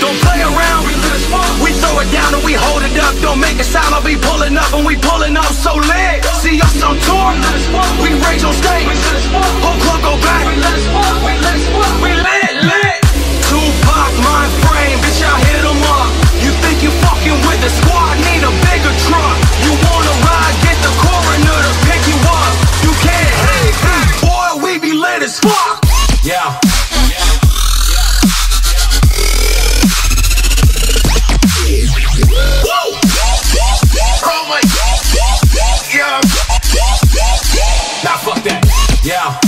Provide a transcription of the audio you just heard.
Don't play around. We throw it down and we hold it up. Don't make a sound or be pulling up and we pulling up so lit. See us on tour. We. Whole go back. Let us. We let us. Yeah.